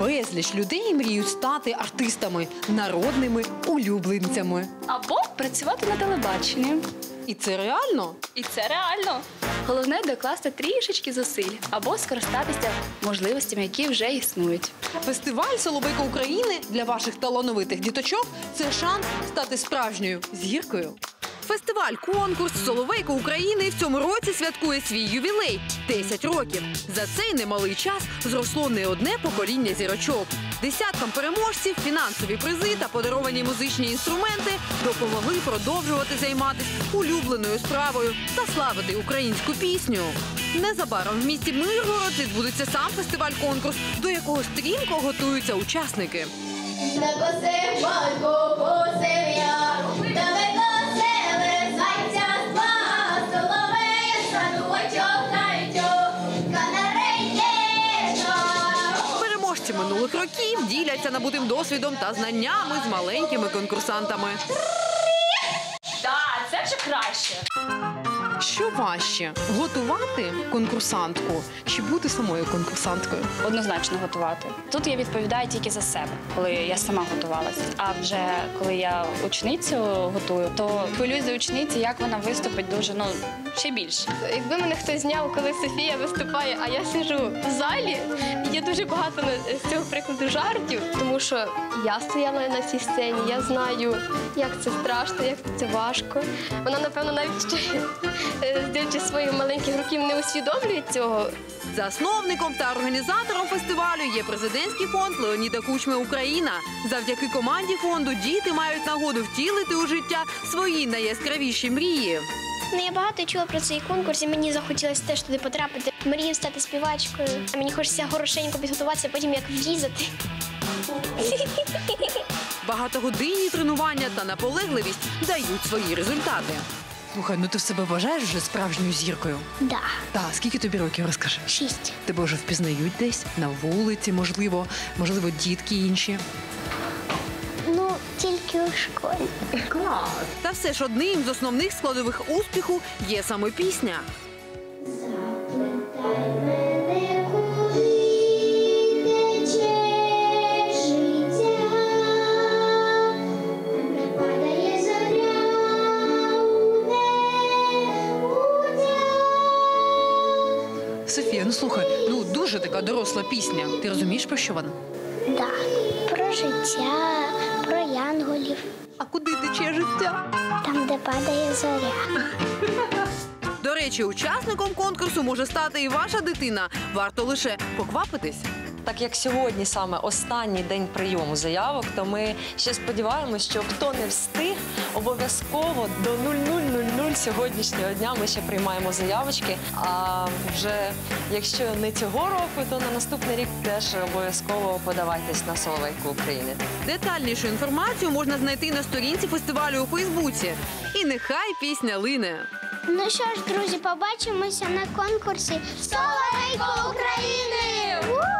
Безліч людей мріють стати артистами, народними улюбленцями. Або працювати на телебаченні. І це реально. І це реально. Головне докласти трішечки зусиль або скористатися можливостями, які вже існують. Фестиваль Соловейко України для ваших талановитих діточок це шанс стати справжньою зіркою. Фестиваль конкурс Соловейко України в цьому році святкує свій ювілей 10 років. За цей немалий час зросло не одне покоління зірочок. Десяткам переможців фінансові призи та подаровані музичні інструменти допомогли продовжувати займатися улюбленою справою та славити українську пісню. Незабаром в місті Миргород відбудеться сам фестиваль-конкурс, до якого стрімко готуються учасники. Минулих років діляться набутим досвідом та знаннями з маленькими конкурсантами. Так, це вже краще. Що важче готувати конкурсантку чи бути самою конкурсанткою? Однозначно готувати. Тут я відповідаю тільки за себе, коли я сама готувалася. А вже коли я ученицю готую, то хвилююсь за учениці, як вона виступить дуже ну ще більше. Якби мене хтось зняв, коли Софія виступає, а я сиджу в залі, є дуже багато на- з цього прикладу жартів, тому що я стояла на цій сцені, я знаю, як це страшно, як це важко. Вона, напевно, навіть ще е, своїх маленьких років, не усвідомлює цього. Засновником та організатором фестивалю є президентський фонд Леоніда Кучми Україна. Завдяки команді фонду діти мають нагоду втілити у життя свої найяскравіші мрії. Ну, я багато чула про цей конкурс, і мені захотілося теж туди потрапити. Мрію стати співачкою. Мені хочеться хорошенько підготуватися, потім як врізати. Багатогодинні тренування та наполегливість дають свої результати. Слухай, ну ти в себе вважаєш вже справжньою зіркою? Да, Так, скільки тобі років розкажи? шість. Тебе вже впізнають десь на вулиці, можливо, можливо, дітки інші. Ну, тільки у школі. Та все ж одним з основних складових успіху є саме пісня. Софія, ну слухай, ну дуже така доросла пісня. Ти розумієш про що вона? Да. Про життя, про янголів, А куди тече життя? там, де падає зоря. До речі, учасником конкурсу може стати і ваша дитина. Варто лише поквапитись. Так як сьогодні саме останній день прийому заявок, то ми ще сподіваємося, що хто не встиг, обов'язково до 00.00 сьогоднішнього дня ми ще приймаємо заявочки. А вже якщо не цього року, то на наступний рік теж обов'язково подавайтесь на Соловейку України. Детальнішу інформацію можна знайти на сторінці фестивалю у Фейсбуці. І нехай пісня лине. Ну що ж, друзі, побачимося на конкурсі Соловейко України!